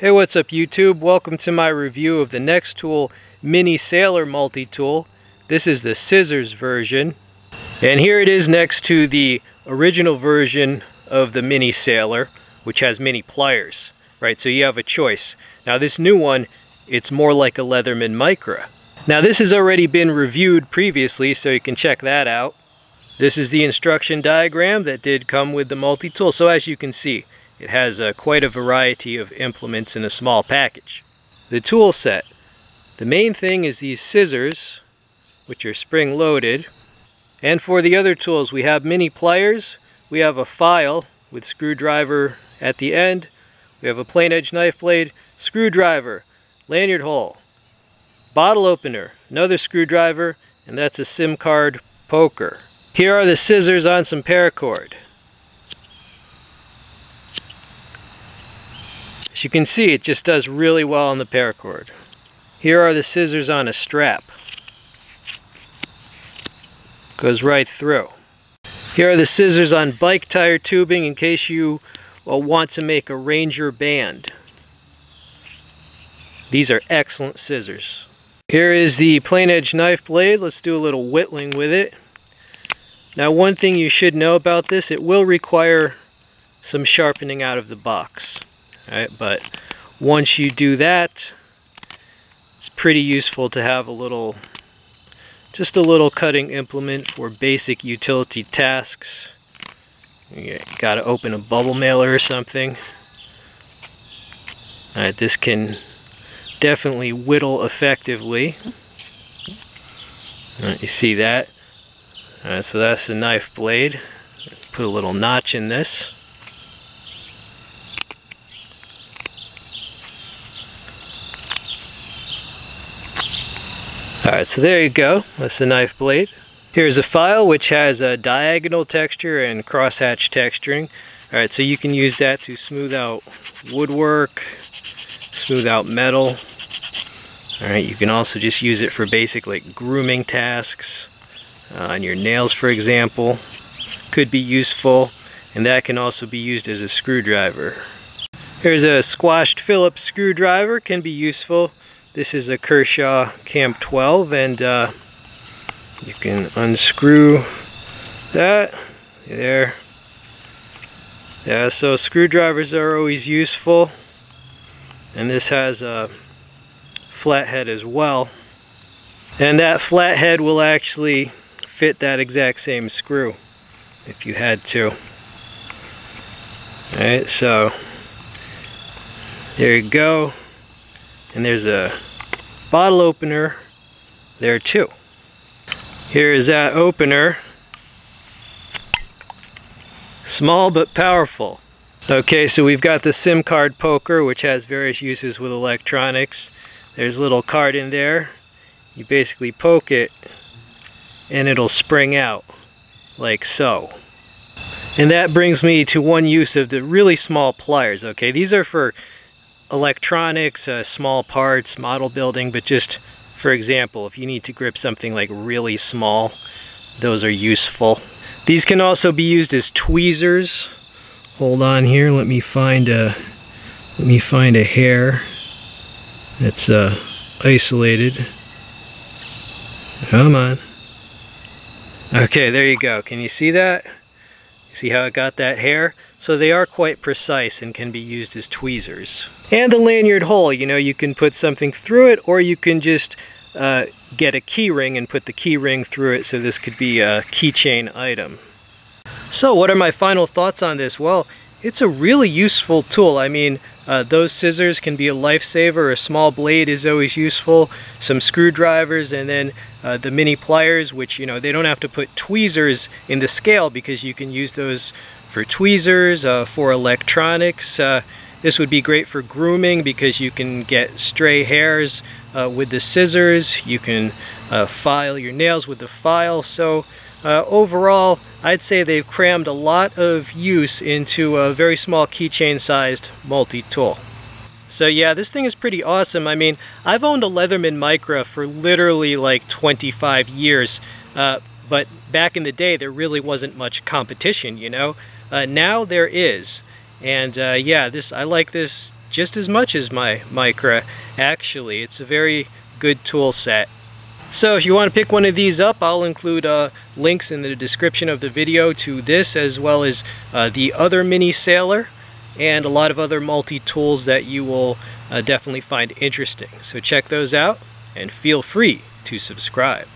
Hey, what's up YouTube? Welcome to my review of the Nextool, Mini Sailor Multi-Tool. This is the scissors version. And here it is next to the original version of the Mini Sailor, which has mini pliers, right? So you have a choice. Now this new one, it's more like a Leatherman Micra. Now this has already been reviewed previously, so you can check that out. This is the instruction diagram that did come with the multi-tool. So as you can see, it has uh, quite a variety of implements in a small package. The tool set. The main thing is these scissors, which are spring loaded. And for the other tools, we have mini pliers, we have a file with screwdriver at the end, we have a plain edge knife blade, screwdriver, lanyard hole, bottle opener, another screwdriver, and that's a SIM card poker. Here are the scissors on some paracord. As you can see, it just does really well on the paracord. Here are the scissors on a strap. Goes right through. Here are the scissors on bike tire tubing in case you well, want to make a Ranger band. These are excellent scissors. Here is the plain edge knife blade. Let's do a little whittling with it. Now one thing you should know about this, it will require some sharpening out of the box. Right, but once you do that, it's pretty useful to have a little, just a little cutting implement for basic utility tasks. You got to open a bubble mailer or something. All right, this can definitely whittle effectively. You see that? So that's the knife blade. Put a little notch in this. Alright, so there you go. That's the knife blade. Here's a file which has a diagonal texture and crosshatch texturing. Alright, so you can use that to smooth out woodwork, smooth out metal. Alright, you can also just use it for basic like grooming tasks. Uh, on your nails, for example, could be useful. And that can also be used as a screwdriver. Here's a squashed Phillips screwdriver, can be useful this is a Kershaw Camp 12 and uh, you can unscrew that there. Yeah, so screwdrivers are always useful and this has a flathead as well. And that flathead will actually fit that exact same screw if you had to. Alright, so there you go. And there's a bottle opener there too. Here is that opener. Small but powerful. Okay, so we've got the SIM card poker, which has various uses with electronics. There's a little card in there. You basically poke it, and it'll spring out, like so. And that brings me to one use of the really small pliers, okay? These are for electronics, uh, small parts, model building, but just for example, if you need to grip something like really small, those are useful. These can also be used as tweezers. Hold on here, let me find a let me find a hair that's uh, isolated. Come on. Okay, there you go. Can you see that? See how it got that hair? So they are quite precise and can be used as tweezers. And the lanyard hole, you know, you can put something through it or you can just uh, get a key ring and put the key ring through it so this could be a keychain item. So what are my final thoughts on this? Well, it's a really useful tool. I mean, uh, those scissors can be a lifesaver. A small blade is always useful. Some screwdrivers and then uh, the mini pliers, which, you know, they don't have to put tweezers in the scale because you can use those for tweezers, uh, for electronics. Uh, this would be great for grooming because you can get stray hairs uh, with the scissors. You can uh, file your nails with the file. So overall, I'd say they've crammed a lot of use into a very small keychain sized multi-tool. So yeah, this thing is pretty awesome. I mean, I've owned a Leatherman Micra for literally like 25 years. Uh, but back in the day, there really wasn't much competition, you know? Uh, now there is. And uh, yeah, this I like this just as much as my Micra actually. It's a very good tool set. So if you want to pick one of these up, I'll include uh, links in the description of the video to this as well as uh, the other mini sailor and a lot of other multi-tools that you will uh, definitely find interesting. So check those out and feel free to subscribe.